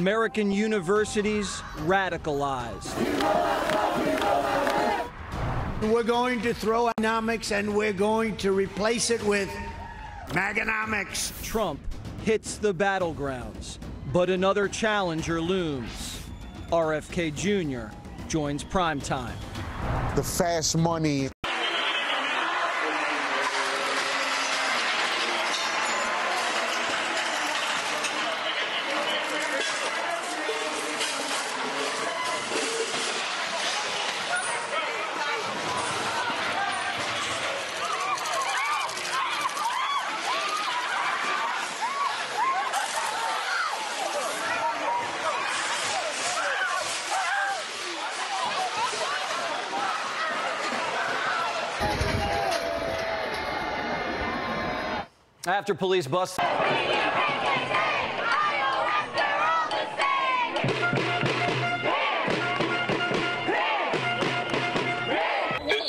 American universities radicalized. We're going to throw economics and we're going to replace it with Maganomics. Trump hits the battlegrounds, but another challenger looms. RFK Jr. joins primetime. The fast money After police bust. This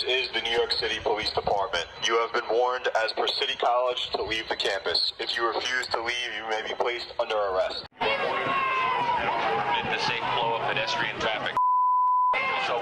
is the New York City Police Department. You have been warned as per City College to leave the campus. If you refuse to leave, you may be placed under arrest. the safe flow of pedestrian traffic. So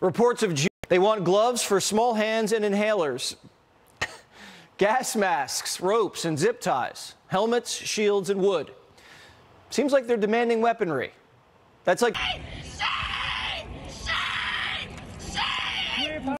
Reports of they want gloves for small hands and inhalers, gas masks, ropes, and zip ties, helmets, shields, and wood. Seems like they're demanding weaponry. That's like.